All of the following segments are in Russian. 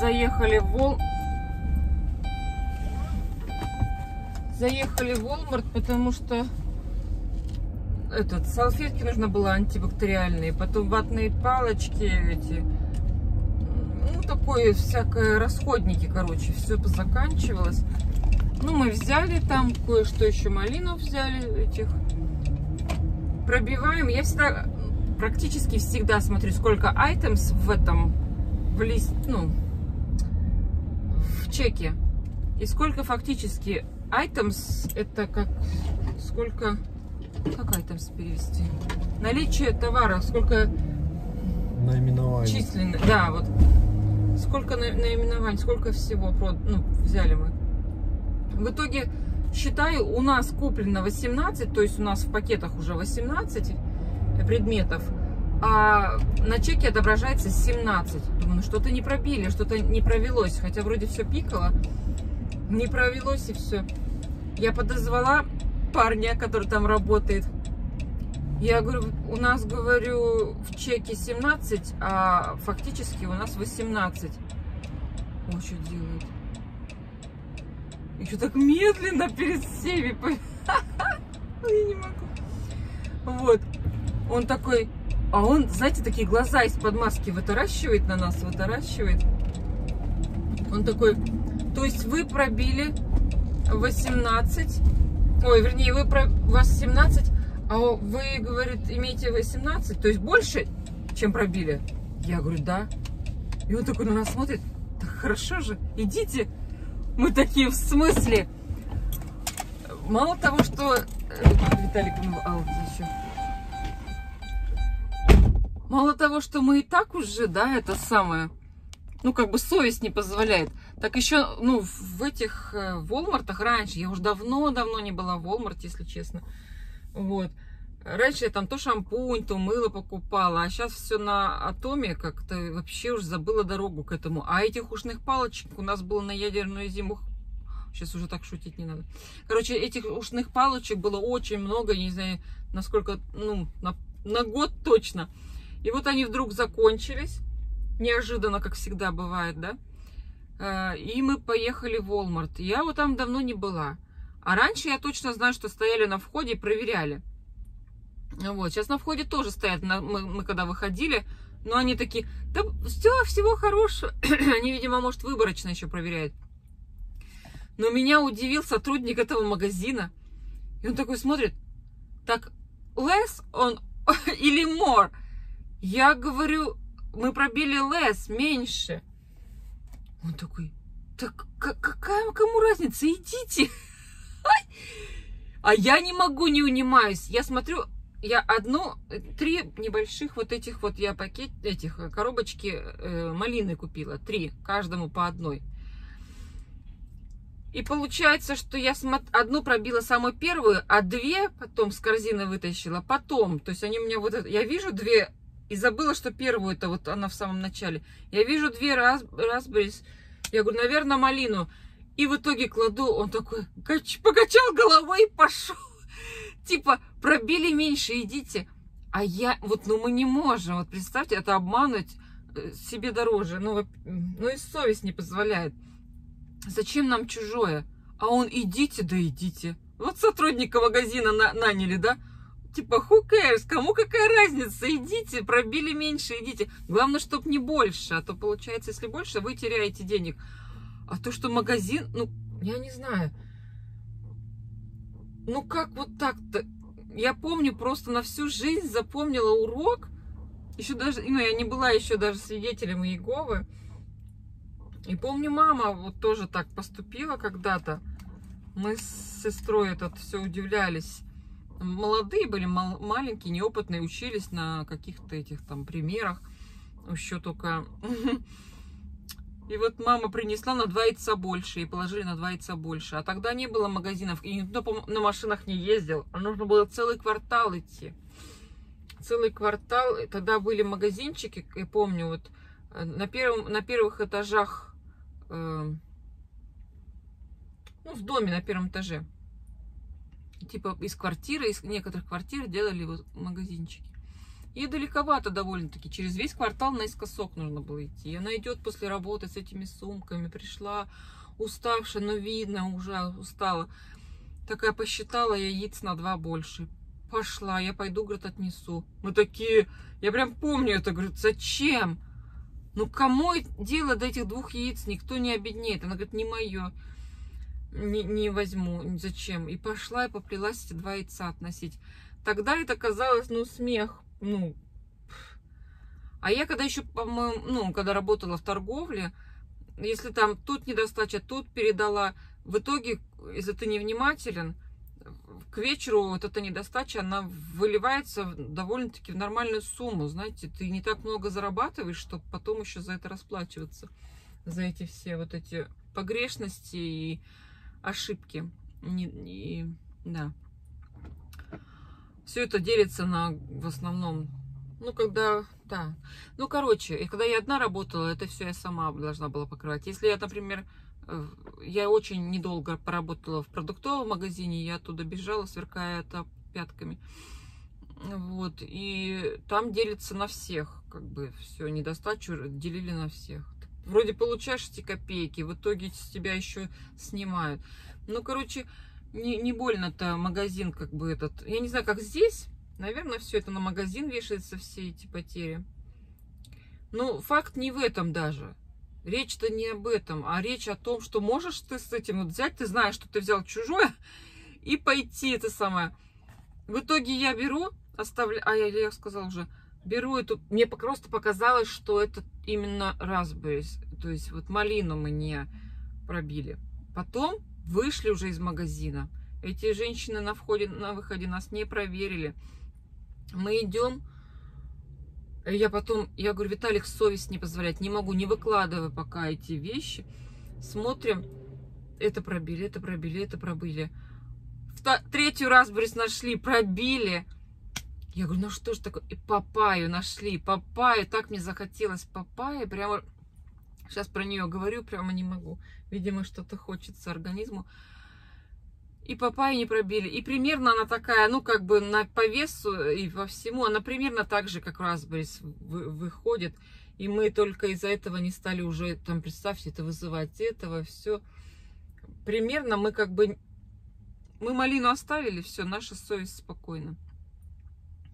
заехали в Вол... Заехали в Walmart, потому что этот, салфетки нужно было антибактериальные, потом ватные палочки эти, ну, такое всякое, расходники, короче, все заканчивалось. Ну, мы взяли там кое-что еще, малину взяли этих, пробиваем. Я всегда, практически всегда смотрю, сколько items в этом, в лист, ну, в чеке. И сколько фактически items, это как, сколько как items перевести? Наличие товара, сколько Наименование. численно, да, вот сколько на- наименований, сколько всего прод- ну, взяли мы. В итоге, считаю, у нас куплено 18, то есть у нас в пакетах уже 18 предметов, а на чеке отображается 17. Думаю, ну что-то не пробили, что-то не провелось, хотя вроде все пикало, не провелось и все. Я подозвала парня, который там работает. Я говорю, у нас, говорю, в чеке 17, а фактически у нас 18. О, что делает? Еще так медленно перед всеми. Я не могу. Вот. Он такой, а он, знаете, такие глаза из-под маски вытаращивает на нас, вытаращивает. Он такой, то есть вы пробили 18, ой, вернее, вы про, у вас 17, а вы, говорит, имеете 18, то есть больше, чем пробили? Я говорю, да. И он такой на нас смотрит, так хорошо же, идите. Мы такие, в смысле? Мало того, что... э, Виталик, ну, а еще. Мало того, что мы и так уже, да, это самое, ну, как бы совесть не позволяет. Так еще, ну, в этих э, Волмартах раньше, я уже давно-давно не была в Волмарте, если честно. Вот. Раньше я там то шампунь, то мыло покупала, а сейчас все на атоме, как-то вообще уже забыла дорогу к этому. А этих ушных палочек у нас было на ядерную зиму. Сейчас уже так шутить не надо. Короче, этих ушных палочек было очень много, не знаю, насколько, ну, на, на год точно. И вот они вдруг закончились, неожиданно, как всегда бывает, да? Э, И мы поехали в Walmart. Я вот там давно не была. А раньше я точно знаю, что стояли на входе и проверяли. Вот, сейчас на входе тоже стоят, мы, мы когда выходили, но они такие, да все, всего хорошего. они, видимо, может, выборочно еще проверяют. Но меня удивил сотрудник этого магазина. И он такой смотрит, так, less on или more? Я говорю, мы пробили less, меньше. Он такой, так какая кому разница, идите. А я не могу, не унимаюсь. Я смотрю, я одну, три небольших вот этих вот я пакет, этих э, коробочки э, малины купила. Три, каждому по одной. И получается, что я одну пробила самую первую, а две потом с корзины вытащила потом. То есть они у меня вот. Я вижу две и забыла, что первую это вот она в самом начале. Я вижу две раз, разберись. Я говорю, наверное, малину. И в итоге кладу, он такой кач- покачал головой и пошел. Типа, пробили меньше, идите. А я, вот, ну мы не можем. Вот представьте, это обмануть э, себе дороже. Ну, ну и совесть не позволяет. Зачем нам чужое? А он, идите, да идите. Вот сотрудника магазина на- наняли, да? Типа, who cares? Кому какая разница? Идите, пробили меньше, идите. Главное, чтобы не больше. А то, получается, если больше, вы теряете денег. А то, что магазин, ну, я не знаю. Ну, как вот так-то? Я помню, просто на всю жизнь запомнила урок. Еще даже, ну, я не была еще даже свидетелем Иеговы. И помню, мама вот тоже так поступила когда-то. Мы с сестрой этот все удивлялись. Молодые были, мал- маленькие, неопытные, учились на каких-то этих там примерах. Еще только... И вот мама принесла на два яйца больше, и положили на два яйца больше. А тогда не было магазинов, и никто на машинах не ездил. А нужно было целый квартал идти. Целый квартал. Тогда были магазинчики, я помню, вот э, на, первом, на первых этажах, э, ну, в доме на первом этаже. Типа из квартиры, из некоторых квартир делали вот магазинчики. И далековато довольно-таки. Через весь квартал наискосок нужно было идти. И она идет после работы с этими сумками. Пришла уставшая, но видно, уже устала. Такая посчитала яиц на два больше. Пошла, я пойду, говорит, отнесу. Мы такие, я прям помню это, говорит, зачем? Ну, кому дело до этих двух яиц, никто не обеднеет. Она говорит, не мое, не, не возьму, зачем. И пошла и поплелась эти два яйца относить. Тогда это казалось, ну, смех, ну. А я когда еще, по-моему, ну, когда работала в торговле, если там тут недостача, тут передала, в итоге, если ты невнимателен, к вечеру вот эта недостача, она выливается довольно-таки в нормальную сумму. Знаете, ты не так много зарабатываешь, чтобы потом еще за это расплачиваться. За эти все вот эти погрешности и ошибки. Не, и, да. Все это делится на, в основном, ну, когда, да. Ну, короче, и когда я одна работала, это все я сама должна была покрывать. Если я, например, Э, я очень недолго поработала в продуктовом магазине, я оттуда бежала, сверкая это пятками. Вот, и там делится на всех, как бы, все, недостачу делили на всех. Вроде получаешь эти копейки, в итоге с тебя еще снимают. Ну, короче, не, не больно-то магазин, как бы, этот, я не знаю, как здесь, наверное, все это на магазин вешается, все эти потери. Ну, факт не в этом даже. Речь-то не об этом, а речь о том, что можешь ты с этим вот взять, ты знаешь, что ты взял чужое, и пойти это самое. В итоге я беру, оставляю, а я, я сказала уже, беру эту, мне просто показалось, что это именно raspberries, то есть вот малину мы не пробили. Потом вышли уже из магазина. Эти женщины на входе, на выходе нас не проверили. Мы идем, я потом, я говорю, Виталик, совесть не позволяет, не могу, не выкладывай пока эти вещи. Смотрим, это пробили, это пробили, это пробили. Третью раз, Борис, нашли, пробили. Я говорю, ну что ж такое? И папаю нашли, папаю, так мне захотелось папайи, прямо... Сейчас про нее говорю, прямо не могу. Видимо, что-то хочется организму и папайи не пробили. И примерно она такая, ну, как бы на, по весу и во всему, она примерно так же, как Raspberries вы, выходит. И мы только из-за этого не стали уже, там, представьте, это вызывать этого, все. Примерно мы как бы, мы малину оставили, все, наша совесть спокойна.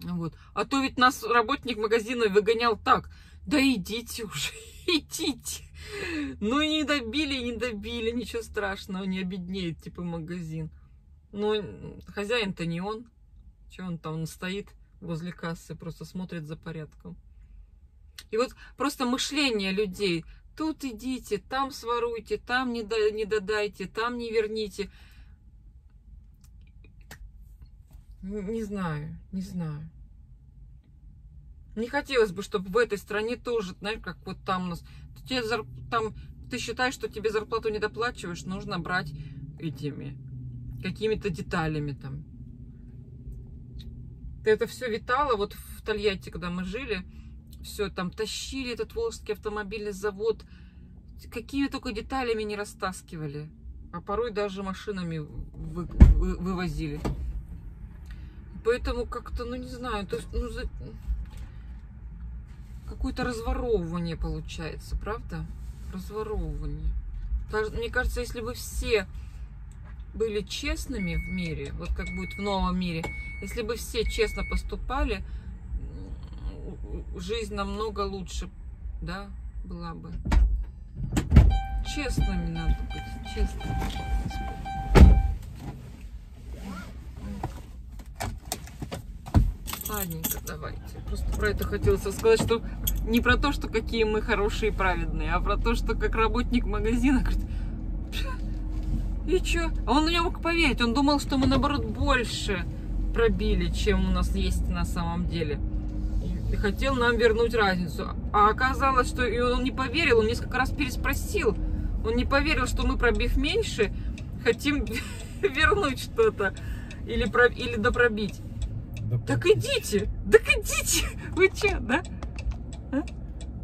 Вот. А то ведь нас работник магазина выгонял так, да идите уже, идите. Ну, не добили, не добили, ничего страшного, не обеднеет, типа, магазин. Ну, хозяин-то не он. Че он там, он стоит возле кассы, просто смотрит за порядком. И вот просто мышление людей. Тут идите, там своруйте, там не, до, не додайте, там не верните. Не знаю, не знаю. Не хотелось бы, чтобы в этой стране тоже, знаешь, как вот там у нас, тебе там, ты считаешь, что тебе зарплату не доплачиваешь, нужно брать этими какими-то деталями там. Это все витало, вот в Тольятти, когда мы жили, все там тащили этот Волжский автомобильный завод, какими только деталями не растаскивали, а порой даже машинами вы, вы, вывозили. Поэтому как-то, ну не знаю, то есть, ну, за... какое-то разворовывание получается, правда? Разворовывание. Мне кажется, если бы все были честными в мире, вот как будет в новом мире, если бы все честно поступали, жизнь намного лучше, да, была бы. Честными надо быть, честными. Ладненько, давайте. Просто про это хотелось сказать, что не про то, что какие мы хорошие и праведные, а про то, что как работник магазина, говорит, и чё? А он не мог поверить. Он думал, что мы, наоборот, больше пробили, чем у нас есть на самом деле. И хотел нам вернуть разницу. А оказалось, что и он не поверил. Он несколько раз переспросил. Он не поверил, что мы, пробив меньше, хотим вернуть что-то. Или, про... или допробить. Доплатить. Так идите! Так идите! Вы че, да? А?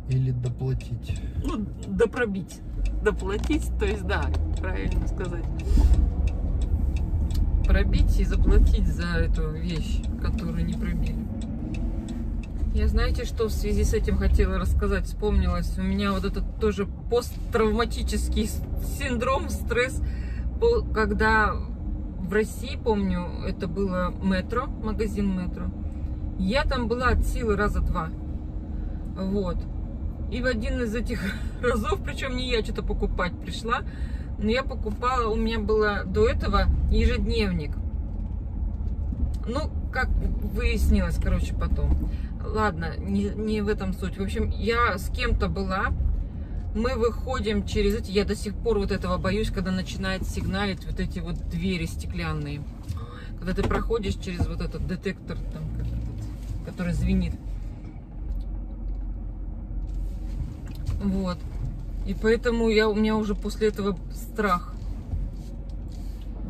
Или доплатить. Ну, допробить доплатить, то есть, да, правильно сказать. Пробить и заплатить за эту вещь, которую не пробили. Я знаете, что в связи с этим хотела рассказать, вспомнилось. У меня вот этот тоже посттравматический синдром, стресс, когда в России, помню, это было метро, магазин метро. Я там была от силы раза два. Вот. И в один из этих разов, причем не я что-то покупать пришла, но я покупала, у меня было до этого ежедневник. Ну, как выяснилось, короче, потом. Ладно, не, не в этом суть. В общем, я с кем-то была, мы выходим через эти, я до сих пор вот этого боюсь, когда начинает сигналить вот эти вот двери стеклянные. Когда ты проходишь через вот этот детектор, там, который звенит. Вот. И поэтому я, у меня уже после этого страх.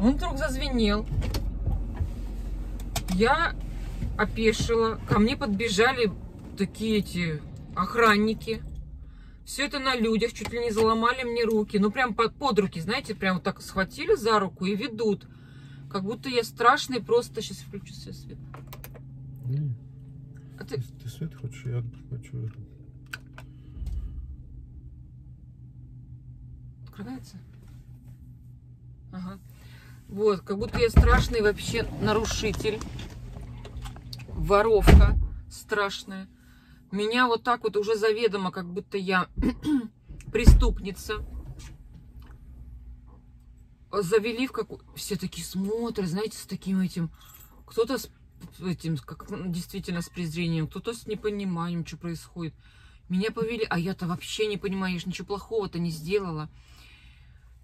Он вдруг зазвенел. Я опешила. Ко мне подбежали такие эти охранники. Все это на людях, чуть ли не заломали мне руки. Ну, прям под, под руки, знаете, прям вот так схватили за руку и ведут. Как будто я страшный, просто... Сейчас включу свет. свет. Не. А ты... ты свет хочешь? Я хочу это. Открывается? Ага. Вот, как будто я страшный вообще нарушитель. Воровка страшная. Меня вот так вот уже заведомо, как будто я преступница. Завели в какую... Все такие смотрят, знаете, с таким этим... Кто-то с этим, как действительно с презрением, кто-то с непониманием, что происходит. Меня повели, а я-то вообще не понимаю, я же ничего плохого-то не сделала.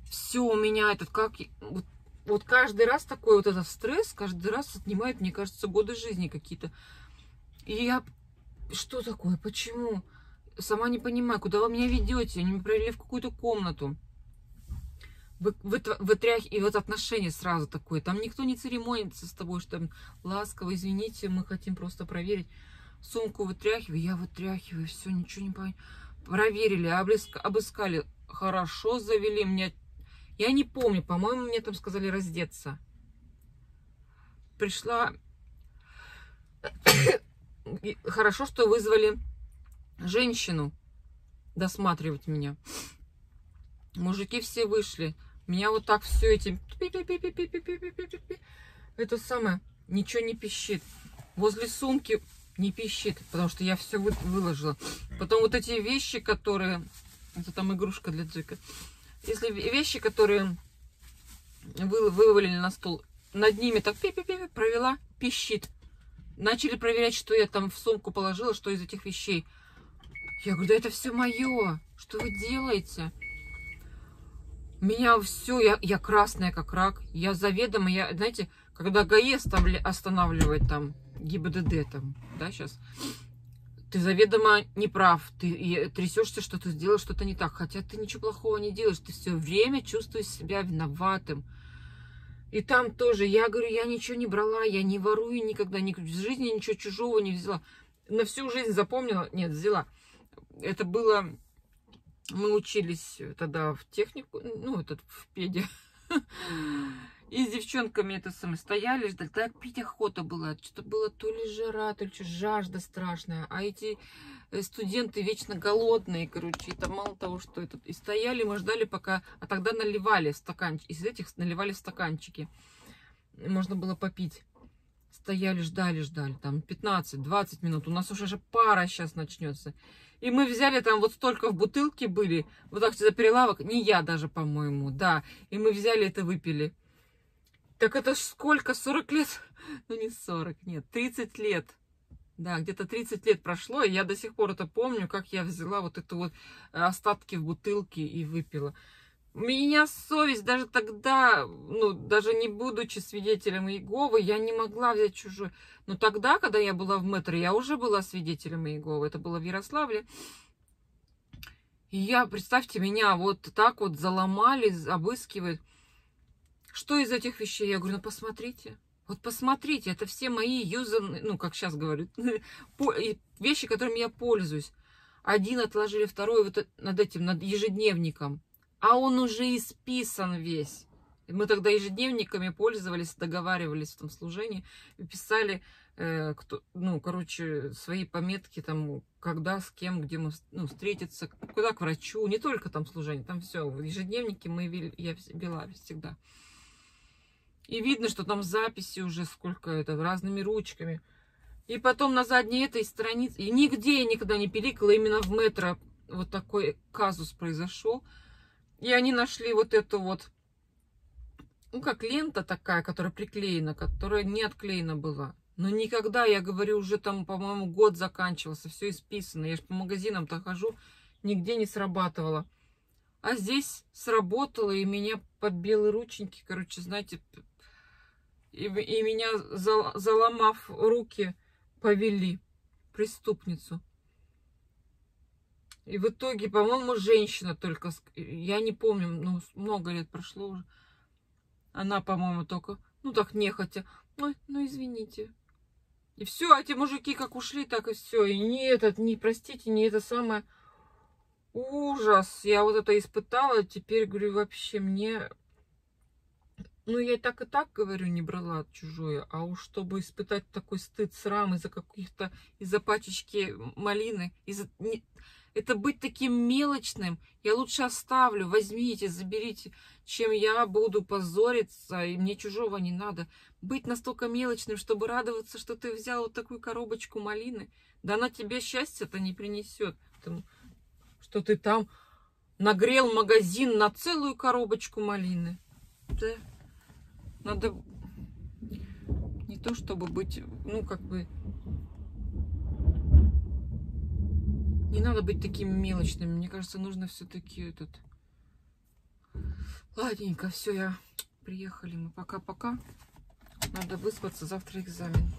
Все у меня этот, как... Вот, вот каждый раз такой вот этот стресс, каждый раз отнимает, мне кажется, годы жизни какие-то. И я что такое? Почему? Сама не понимаю, куда вы меня ведете? Они меня провели в какую-то комнату. Вы, вы, вытрях... И вот отношения сразу такое. Там никто не церемонится с тобой, что там ласково, извините, мы хотим просто проверить. Сумку вытряхиваю, я вытряхиваю, все, ничего не понимаю. Проверили, обыска... обыскали. Хорошо завели мне. Я не помню, по-моему, мне там сказали раздеться. Пришла хорошо, что вызвали женщину досматривать меня. Мужики все вышли. Меня вот так все эти... Это самое, ничего не пищит. Возле сумки не пищит, потому что я все выложила. Потом вот эти вещи, которые... Это там игрушка для Джека. Если вещи, которые вы, вывалили на стол, над ними так пи -пи -пи провела, пищит. Начали проверять, что я там в сумку положила, что из этих вещей. Я говорю, да это все мое. Что вы делаете? Меня все, я, я красная как рак. Я заведомо, я, знаете, когда ГАИ останавливает там, ГИБДД там, да, сейчас, ты заведомо не прав, ты трясешься, что ты сделал что-то не так, хотя ты ничего плохого не делаешь, ты все время чувствуешь себя виноватым. И там тоже, я говорю, я ничего не брала, я не ворую никогда, ни, в жизни ничего чужого не взяла. На всю жизнь запомнила, нет, взяла. Это было, мы учились тогда в технику, ну, этот, в педе. И с девчонками это самое стояли, ждали. Так пить охота была. Что-то было то ли жара, то ли что, жажда страшная. А эти э, студенты вечно голодные, короче. И там мало того, что это... И стояли, мы ждали пока... А тогда наливали стаканчики. Из этих наливали стаканчики. Можно было попить. Стояли, ждали, ждали. Там 15-20 минут. У нас уже же пара сейчас начнется. И мы взяли там вот столько в бутылке были. Вот так за перелавок. Не я даже, по-моему, да. И мы взяли это, выпили. Так это сколько? 40 лет? Ну не 40, нет, 30 лет. Да, где-то 30 лет прошло, и я до сих пор это помню, как я взяла вот эту вот э, остатки в бутылке и выпила. У меня совесть даже тогда, ну, даже не будучи свидетелем Иеговы, я не могла взять чужой. Но тогда, когда я была в метро, я уже была свидетелем Иеговы. Это было в Ярославле. И я, представьте, меня вот так вот заломали, обыскивают. Что из этих вещей? Я говорю, ну посмотрите. Вот посмотрите, это все мои юзерные, ну, как сейчас говорят, вещи, которыми я пользуюсь. Один отложили, второй вот над этим, над ежедневником. А он уже исписан весь. Мы тогда ежедневниками пользовались, договаривались в том служении, писали э, кто, ну, короче, свои пометки, там, когда, с кем, где мы ну, встретиться, куда к врачу, не только там служение, там все, в ежедневнике мы вели, я вела всегда. И видно, что там записи уже сколько это, разными ручками. И потом на задней этой странице, и нигде я никогда не пиликала, именно в метро вот такой казус произошел. И они нашли вот эту вот, ну как лента такая, которая приклеена, которая не отклеена была. Но никогда, я говорю, уже там, по-моему, год заканчивался, все исписано. Я же по магазинам-то хожу, нигде не срабатывало. А здесь сработало, и меня под белые рученьки, короче, знаете, и, и меня, заломав руки, повели преступницу. И в итоге, по-моему, женщина только, я не помню, ну, много лет прошло уже. Она, по-моему, только, ну, так нехотя. Ой, ну, извините. И все, а эти мужики как ушли, так и все. И не этот, не, простите, не это самое. Ужас. Я вот это испытала, теперь, говорю, вообще мне... Ну, я и так и так, говорю, не брала чужое. А уж чтобы испытать такой стыд, срам из-за каких-то, из-за пачечки малины, из-за... Это быть таким мелочным. Я лучше оставлю, возьмите, заберите, чем я буду позориться, и мне чужого не надо. Быть настолько мелочным, чтобы радоваться, что ты взял вот такую коробочку малины. Да она тебе счастья-то не принесет. Что ты там нагрел магазин на целую коробочку малины. Да. Надо не то, чтобы быть, ну, как бы Не надо быть таким мелочным. Мне кажется, нужно все-таки этот... Ладненько, все, я... Приехали мы. Пока-пока. Надо выспаться, завтра экзамен.